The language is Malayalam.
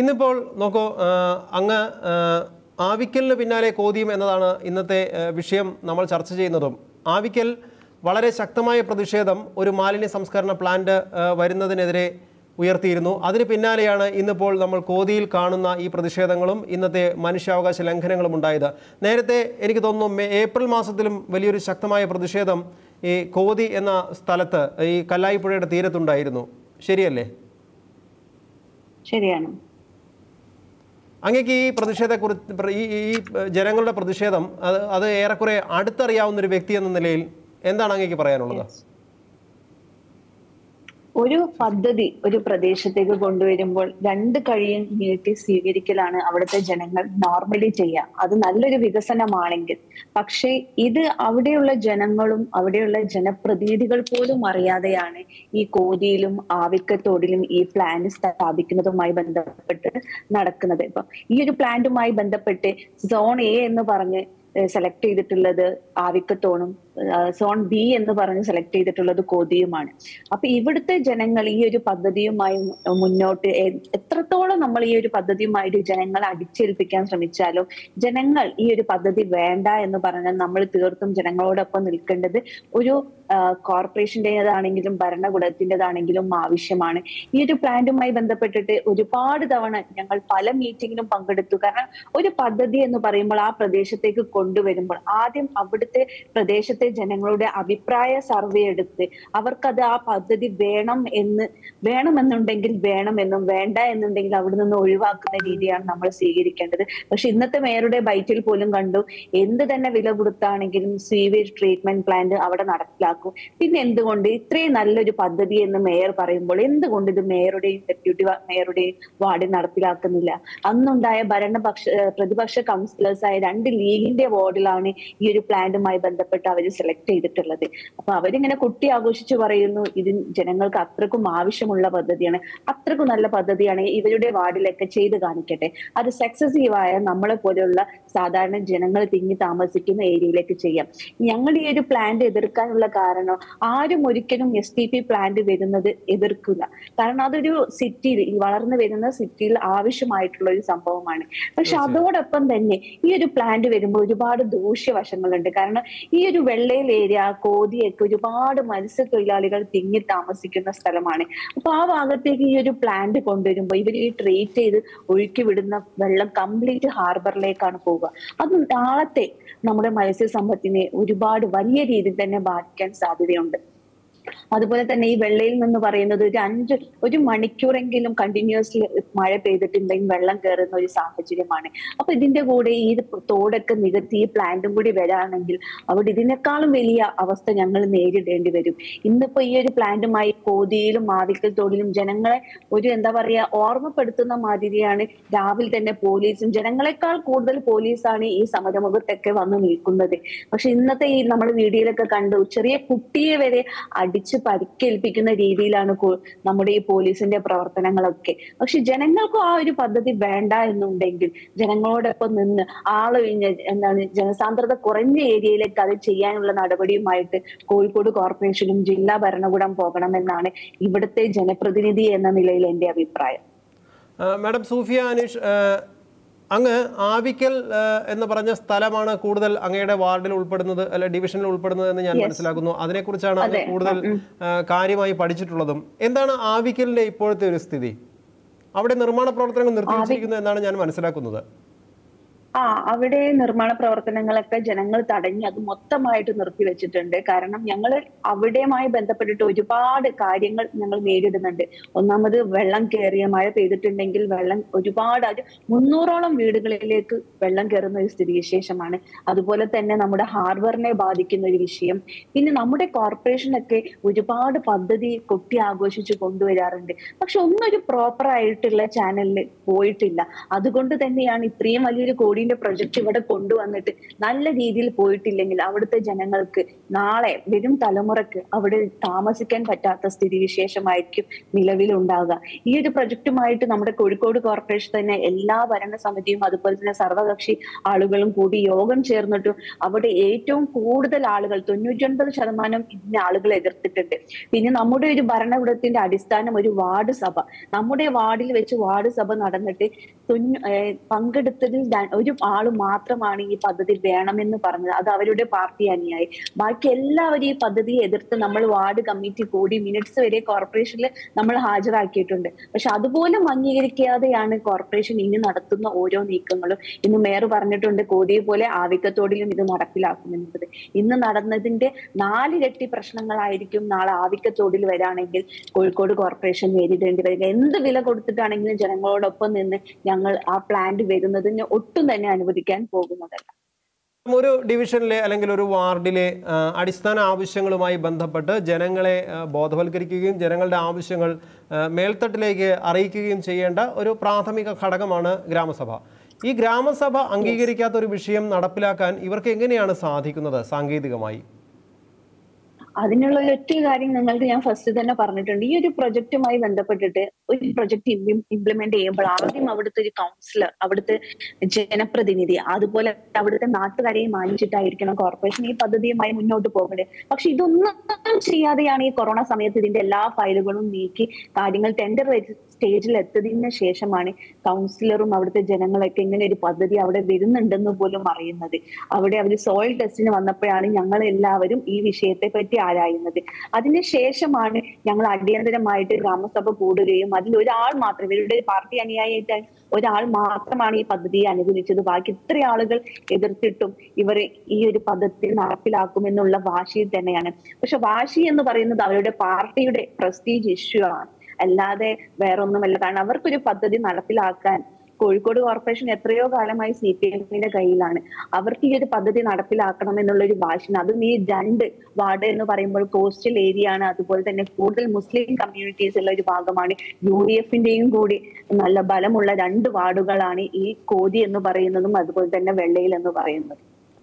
ഇന്നിപ്പോൾ നോക്കൂ അങ്ങ് ആവിക്കലിന് പിന്നാലെ കോതിയും എന്നതാണ് ഇന്നത്തെ വിഷയം നമ്മൾ ചർച്ച ചെയ്യുന്നതും. ആവിക്കൽ വളരെ ശക്തമായ പ്രതിഷേധം ഒരു മാലിന്യ സംസ്കരണ പ്ലാന്റ് വരുന്നതിനെതിരെ ഉയർത്തിയിരുന്നു. അതിന് പിന്നാലെയാണ് ഇന്നിപ്പോൾ നമ്മൾ കോതിയിൽ കാണുന്ന ഈ പ്രതിഷേധങ്ങളും ഇന്നത്തെ മനുഷ്യാവകാശ ലംഘനങ്ങളും ഉണ്ടായത്. നേരത്തെ എനിക്ക് തോന്നുന്നു ഏപ്രിൽ മാസത്തിലും വലിയൊരു ശക്തമായ പ്രതിഷേധം ഈ കോതി എന്ന സ്ഥലത്ത് ഈ കല്ലായിപ്പുഴയുടെ തീരത്തുണ്ടായിരുന്നു. ശരിയല്ലേ? ശരിയാണ്. അങ്ങേക്ക് ഈ പ്രതിഷേധക്കുറിച്ച് ഈ ഈ ജനങ്ങളുടെ പ്രതിഷേധം അത് അത് ഏറെക്കുറെ അടുത്തറിയാവുന്ന ഒരു വ്യക്തി എന്ന നിലയിൽ എന്താണ് അങ്ങേക്ക് പറയാനുള്ളത്? ഒരു പദ്ധതി ഒരു പ്രദേശത്തേക്ക് കൊണ്ടുവരുമ്പോൾ രണ്ട് കഴിയും നീട്ടി സ്വീകരിക്കലാണ് അവിടുത്തെ ജനങ്ങൾ നോർമലി ചെയ്യുക. അത് നല്ലൊരു വികസനമാണെങ്കിൽ. പക്ഷേ ഇത് അവിടെയുള്ള ജനങ്ങളും അവിടെയുള്ള ജനപ്രതിനിധികൾ പോലും അറിയാതെയാണ് ഈ കോതിയിലും ആവിക്കത്തോടിലും ഈ പ്ലാന്റ് സ്ഥാപിക്കുന്നതുമായി ബന്ധപ്പെട്ട് നടക്കുന്നത്. ഇപ്പൊ ഈ ഒരു പ്ലാന്റുമായി ബന്ധപ്പെട്ട് സോൺ എ എന്ന് പറഞ്ഞ് സെലക്ട് ചെയ്തിട്ടുള്ളത് ആവിക്കത്തോണും സോൺ ബി എന്ന് പറഞ്ഞ് സെലക്ട് ചെയ്തിട്ടുള്ളത് കോതിയുമാണ്. അപ്പൊ ഇവിടുത്തെ ജനങ്ങൾ ഈ ഒരു പദ്ധതിയുമായി മുന്നോട്ട് എത്രത്തോളം നമ്മൾ ഈ ഒരു പദ്ധതിയുമായിട്ട് ജനങ്ങളെ അടിച്ചേൽപ്പിക്കാൻ ശ്രമിച്ചാലും ജനങ്ങൾ ഈ ഒരു പദ്ധതി വേണ്ട എന്ന് പറഞ്ഞാൽ നമ്മൾ തീർത്തും ജനങ്ങളോടൊപ്പം നിൽക്കേണ്ടത് ഒരു കോർപ്പറേഷന്റെതാണെങ്കിലും ഭരണകൂടത്തിന്റെതാണെങ്കിലും ആവശ്യമാണ്. ഈ ഒരു പ്ലാന്റുമായി ബന്ധപ്പെട്ടിട്ട് ഒരുപാട് തവണ ഞങ്ങൾ പല മീറ്റിങ്ങിലും പങ്കെടുത്തു. കാരണം ഒരു പദ്ധതി എന്ന് പറയുമ്പോൾ ആ പ്രദേശത്തേക്ക് കൊണ്ടുവരുമ്പോൾ ആദ്യം അവിടുത്തെ പ്രദേശത്തെ ജനങ്ങളുടെ അഭിപ്രായ സർവേ എടുത്ത് അവർക്കത് ആ പദ്ധതി വേണം എന്ന് വേണമെന്നുണ്ടെങ്കിൽ വേണമെന്നും വേണ്ട എന്നുണ്ടെങ്കിൽ അവിടെ നിന്ന് ഒഴിവാക്കുന്ന രീതിയാണ് നമ്മൾ സ്വീകരിക്കേണ്ടത്. പക്ഷെ ഇന്നത്തെ മേയറുടെ ബൈറ്റിൽ പോലും കണ്ടു എന്ത് തന്നെ വില കൊടുത്താണെങ്കിലും സ്വീവേജ് ട്രീറ്റ്മെന്റ് പ്ലാന്റ് അവിടെ നടപ്പിലാക്കും. പിന്നെ എന്തുകൊണ്ട് ഇത്രയും നല്ലൊരു പദ്ധതി എന്ന് മേയർ പറയുമ്പോൾ എന്തുകൊണ്ട് ഇത് മേയറുടെയും ഡെപ്യൂട്ടി മേയറുടെയും വാർഡിൽ നടപ്പിലാക്കുന്നില്ല? അന്നുണ്ടായ ഭരണപക്ഷ പ്രതിപക്ഷ കൗൺസിലേഴ്സ് ആയ രണ്ട് ലീഗിന്റെ വാർഡിലാണ് ഈ ഒരു പ്ലാന്റുമായി ബന്ധപ്പെട്ട് അവർ സെലക്ട് ചെയ്തിട്ടുള്ളത്. അപ്പൊ അവരിങ്ങനെ കുട്ടി ആഘോഷിച്ച് പറയുന്നു ഇത് ജനങ്ങൾക്ക് അത്രക്കും ആവശ്യമുള്ള പദ്ധതിയാണ് അത്രക്കും നല്ല പദ്ധതിയാണ് ഇവരുടെ വാർഡിലൊക്കെ ചെയ്ത് കാണിക്കട്ടെ. അത് സക്സസീവ് ആയ നമ്മളെ പോലെയുള്ള സാധാരണ ജനങ്ങൾ തിങ്ങി താമസിക്കുന്ന ഏരിയയിലേക്ക് ചെയ്യാം. ഞങ്ങൾ ഈ ഒരു പ്ലാന്റ് എതിർക്കാനുള്ള കാരണം ആരും ഒരിക്കലും എസ് ടി പി പ്ലാന്റ് വരുന്നത് എതിർക്കില്ല. കാരണം അതൊരു സിറ്റിയിൽ ഈ വളർന്നു വരുന്ന സിറ്റിയിൽ ആവശ്യമായിട്ടുള്ള ഒരു സംഭവമാണ്. പക്ഷെ അതോടൊപ്പം തന്നെ ഈ ഒരു പ്ലാന്റ് വരുമ്പോൾ ഒരുപാട് ദൂഷ്യവശങ്ങളുണ്ട്. കാരണം ഈ ഒരു വെള്ളയിൽ ഏരിയ കോതിയൊക്കെ ഒരുപാട് മത്സ്യത്തൊഴിലാളികൾ തിങ്ങി താമസിക്കുന്ന സ്ഥലമാണ്. അപ്പൊ ആ ഭാഗത്തേക്ക് ഈ ഒരു പ്ലാന്റ് കൊണ്ടുവരുമ്പോൾ ഇവർ ഈ ട്രീറ്റ് ചെയ്ത് ഒഴുക്കി വിടുന്ന വെള്ളം കംപ്ലീറ്റ് ഹാർബറിലേക്കാണ് പോവുക. അത് നാളത്തെ നമ്മുടെ മത്സ്യസമ്പത്തിനെ ഒരുപാട് വലിയ രീതിയിൽ തന്നെ ബാധിക്കാൻ സാധ്യതയുണ്ട്. അതുപോലെ തന്നെ ഈ വെള്ളയിൽ നിന്ന് പറയുന്നത് ഒരു അഞ്ച് ഒരു മണിക്കൂറെങ്കിലും കണ്ടിന്യൂസ്ലി മഴ പെയ്തിട്ടുണ്ടെങ്കിൽ വെള്ളം കയറുന്ന ഒരു സാഹചര്യമാണ്. അപ്പൊ ഇതിന്റെ കൂടെ ഈ തോടൊക്കെ നികത്തി ഈ പ്ലാന്റും കൂടി വരാണെങ്കിൽ അവിടെ ഇതിനേക്കാളും വലിയ അവസ്ഥ ഞങ്ങൾ നേരിടേണ്ടി വരും. ഇന്നിപ്പോ ഈ ഒരു പ്ലാന്റുമായി കോതിയിലും മാവിക്കൽ തോടിലും ജനങ്ങളെ ഒരു എന്താ പറയാ ഓർമ്മപ്പെടുത്തുന്ന മാതിരിയാണ് രാവിലെ തന്നെ പോലീസും ജനങ്ങളെക്കാൾ കൂടുതൽ പോലീസാണ് ഈ സമരമുഖത്തൊക്കെ വന്ന് നിൽക്കുന്നത്. പക്ഷെ ഇന്നത്തെ ഈ നമ്മൾ വീഡിയോയിലൊക്കെ കണ്ടു ചെറിയ കുട്ടിയെ വരെ അടിച്ച് പരിക്കേൽപ്പിക്കുന്ന രീതിയിലാണ് നമ്മുടെ ഈ പോലീസിന്റെ പ്രവർത്തനങ്ങളൊക്കെ. പക്ഷെ ജനങ്ങൾക്കും ആ ഒരു പദ്ധതി വേണ്ട എന്നുണ്ടെങ്കിൽ ജനങ്ങളോടൊപ്പം നിന്ന് ആളൊഴിഞ്ഞ എന്താണ് ജനസാന്ദ്രത കുറഞ്ഞ ഏരിയയിലേക്ക് അത് ചെയ്യാനുള്ള നടപടിയുമായിട്ട് കോഴിക്കോട് കോർപ്പറേഷനും ജില്ലാ ഭരണകൂടം പോകണമെന്നാണ് ഇവിടുത്തെ ജനപ്രതിനിധി എന്ന നിലയിൽ എന്റെ അഭിപ്രായം. മാഡം സൂഫിയ അനീഷ് അങ്ങ് ആവിക്കൽ എന്ന് പറഞ്ഞ സ്ഥലമാണ് കൂടുതൽ അങ്ങയുടെ വാർഡിൽ ഉൾപ്പെടുന്നത് അല്ലെ ഡിവിഷനിൽ ഉൾപ്പെടുന്നത് എന്ന് ഞാൻ മനസ്സിലാക്കുന്നു. അതിനെക്കുറിച്ചാണ് അങ്ങ് കൂടുതൽ കാര്യമായി പഠിച്ചിട്ടുള്ളതും. എന്താണ് ആവിക്കലിന്റെ ഇപ്പോഴത്തെ ഒരു സ്ഥിതി? അവിടെ നിർമ്മാണ പ്രവർത്തനങ്ങൾ നിർത്തിവെച്ചിരിക്കുന്നു എന്നാണ് ഞാൻ മനസ്സിലാക്കുന്നത്. ആ അവിടെ നിർമ്മാണ പ്രവർത്തനങ്ങളൊക്കെ ജനങ്ങൾ തടഞ്ഞ് അത് മൊത്തമായിട്ട് നിർത്തി വെച്ചിട്ടുണ്ട്. കാരണം ഞങ്ങൾ അവിടെയുമായി ബന്ധപ്പെട്ടിട്ട് ഒരുപാട് കാര്യങ്ങൾ ഞങ്ങൾ നേരിടുന്നുണ്ട്. ഒന്നാമത് വെള്ളം കയറിയ മഴ പെയ്തിട്ടുണ്ടെങ്കിൽ വെള്ളം ഒരുപാട് അത് മുന്നൂറോളം വീടുകളിലേക്ക് വെള്ളം കയറുന്ന ഒരു സ്ഥിതിവിശേഷമാണ്. അതുപോലെ തന്നെ നമ്മുടെ ഹാർബറിനെ ബാധിക്കുന്ന ഒരു വിഷയം. പിന്നെ നമ്മുടെ കോർപ്പറേഷനൊക്കെ ഒരുപാട് പദ്ധതി കൊട്ടി ആഘോഷിച്ച് കൊണ്ടുവരാറുണ്ട്. പക്ഷെ ഒന്നൊരു പ്രോപ്പർ ആയിട്ടുള്ള ചാനലിൽ പോയിട്ടില്ല. അതുകൊണ്ട് തന്നെയാണ് ഇത്രയും വലിയൊരു കോടി വാർഡിന്റെ പ്രൊജക്ട് ഇവിടെ കൊണ്ടുവന്നിട്ട് നല്ല രീതിയിൽ പോയിട്ടില്ലെങ്കിൽ അവിടുത്തെ ജനങ്ങൾക്ക് നാളെ വരും തലമുറയ്ക്ക് അവിടെ താമസിക്കാൻ പറ്റാത്ത സ്ഥിതിവിശേഷമായിരിക്കും നിലവിലുണ്ടാകുക ഈ ഒരു പ്രൊജക്റ്റുമായിട്ട് നമ്മുടെ കോഴിക്കോട് കോർപ്പറേഷൻ തന്നെ എല്ലാ ഭരണസമിതിയും അതുപോലെ തന്നെ സർവകക്ഷി ആളുകളും കൂടി യോഗം ചേർന്നിട്ടും അവിടെ ഏറ്റവും കൂടുതൽ ആളുകൾ തൊണ്ണൂറ്റൊൻപത് ശതമാനം ഇതിനെ ആളുകൾ എതിർത്തിട്ടുണ്ട്. പിന്നെ നമ്മുടെ ഒരു ഭരണകൂടത്തിന്റെ അടിസ്ഥാനം ഒരു വാർഡ് സഭ. നമ്മുടെ വാർഡിൽ വെച്ച് വാർഡ് സഭ നടന്നിട്ട് പങ്കെടുത്തതിൽ ര- ഒരു ആൾ മാത്രമാണ് ഈ പദ്ധതി വേണമെന്ന് പറഞ്ഞത്. അത് അവരുടെ പാർട്ടി അനുയായി. ബാക്കി എല്ലാവരും ഈ പദ്ധതിയെ എതിർത്ത് നമ്മൾ വാർഡ് കമ്മിറ്റി കൂടി മിനിറ്റ്സ് വരെ കോർപ്പറേഷനിൽ നമ്മൾ ഹാജരാക്കിയിട്ടുണ്ട്. പക്ഷെ അതുപോലും അംഗീകരിക്കാതെയാണ് കോർപ്പറേഷൻ ഇനി നടത്തുന്ന ഓരോ നീക്കങ്ങളും. ഇന്ന് മേയർ പറഞ്ഞിട്ടുണ്ട് കോതിയെ പോലെ ആവിക്കത്തോടിലും ഇത് നടപ്പിലാക്കുമെന്നുള്ളത്. ഇന്ന് നടന്നതിന്റെ നാലിരട്ടി പ്രശ്നങ്ങളായിരിക്കും നാളെ ആവിക്കത്തോടിൽ വരാണെങ്കിൽ കോഴിക്കോട് കോർപ്പറേഷൻ നേരിടേണ്ടി വരിക. എന്ത് വില കൊടുത്തിട്ടാണെങ്കിലും ജനങ്ങളോടൊപ്പം നിന്ന് ഞങ്ങൾ ആ പ്ലാന്റ് വരുന്നതിന് ഒട്ടും തന്നെ അനുവദിക്കാൻ പോകുന്നതല്ല. ഒരു ഡിവിഷനിലെ അല്ലെങ്കിൽ ഒരു വാർഡിലെ അടിസ്ഥാന ആവശ്യങ്ങളുമായി ബന്ധപ്പെട്ട് ജനങ്ങളെ ബോധവൽക്കരിക്കുകയും ജനങ്ങളുടെ ആവശ്യങ്ങൾ മേൽത്തട്ടിലേക്ക് അറിയിക്കുകയും ചെയ്യേണ്ട ഒരു പ്രാഥമിക ഘടകമാണ് ഗ്രാമസഭ. ഈ ഗ്രാമസഭ അംഗീകരിക്കാത്ത ഒരു വിഷയം നടപ്പിലാക്കാൻ ഇവർക്ക് എങ്ങനെയാണ് സാധിക്കുന്നത് സാങ്കേതികമായി? അതിനുള്ള ഒറ്റ കാര്യം നിങ്ങൾക്ക് ഞാൻ ഫസ്റ്റ് തന്നെ പറഞ്ഞിട്ടുണ്ട്. ഈ ഒരു പ്രൊജക്റ്റുമായി ബന്ധപ്പെട്ടിട്ട് ഒരു പ്രൊജക്ട് ഇംപ്ലിമെന്റ് ചെയ്യുമ്പോൾ ആദ്യം അവിടുത്തെ ഒരു കൗൺസിലർ അവിടുത്തെ ജനപ്രതിനിധി അതുപോലെ അവിടുത്തെ നാട്ടുകാരെയും മാനിച്ചിട്ടായിരിക്കണം കോർപ്പറേഷൻ ഈ പദ്ധതിയുമായി മുന്നോട്ട് പോകേണ്ടത് പക്ഷെ ഇതൊന്നും ചെയ്യാതെയാണ് ഈ കൊറോണ സമയത്ത് ഇതിന്റെ എല്ലാ ഫയലുകളും നീക്കി കാര്യങ്ങൾ ടെൻഡർ സ്റ്റേജിൽ എത്തതിന് ശേഷമാണ് കൗൺസിലറും അവിടുത്തെ ജനങ്ങളൊക്കെ ഇങ്ങനെ ഒരു പദ്ധതി അവിടെ വരുന്നുണ്ടെന്ന് പോലും അറിയുന്നത്. അവിടെ അവർ സോയിൽ ടെസ്റ്റിന് വന്നപ്പോഴാണ് ഞങ്ങൾ എല്ലാവരും ഈ വിഷയത്തെ പറ്റി ആരായുന്നത് അതിനുശേഷമാണ് ഞങ്ങൾ അടിയന്തരമായിട്ട് ഗ്രാമസഭ കൂടുകയും അതിൽ ഒരാൾ മാത്രം ഇവരുടെ പാർട്ടി അനുയായിട്ട് ഒരാൾ മാത്രമാണ് ഈ പദ്ധതിയെ അനുകൂലിച്ചത്. ബാക്കി ഇത്ര ആളുകൾ എതിർത്തിട്ടും ഇവർ ഈ ഒരു പദ്ധതി നടപ്പിലാക്കുമെന്നുള്ള വാശി തന്നെയാണ്. പക്ഷെ വാശി എന്ന് പറയുന്നത് അവരുടെ പാർട്ടിയുടെ പ്രസ്റ്റീജ് ഇഷ്യൂ ആണ്. അല്ലാതെ വേറൊന്നുമല്ല. കാരണം അവർക്കൊരു പദ്ധതി നടപ്പിലാക്കാൻ കോഴിക്കോട് കോർപ്പറേഷൻ എത്രയോ കാലമായി സി പി എമ്മിന്റെ കയ്യിലാണ്. അവർക്ക് ഈ ഒരു പദ്ധതി നടപ്പിലാക്കണം എന്നുള്ള ഒരു വാശന അതും ഈ രണ്ട് വാർഡ് എന്ന് പറയുമ്പോൾ കോസ്റ്റൽ ഏരിയ ആണ്. അതുപോലെ തന്നെ കൂടുതൽ മുസ്ലിം കമ്മ്യൂണിറ്റീസ് ഉള്ള ഒരു ഭാഗമാണ്. യു ഡി എഫിന്റെയും കൂടി നല്ല ബലമുള്ള രണ്ട് വാർഡുകളാണ് ഈ കോതി എന്ന് പറയുന്നതും അതുപോലെ തന്നെ വെള്ളയിൽ എന്ന് പറയുന്നതും.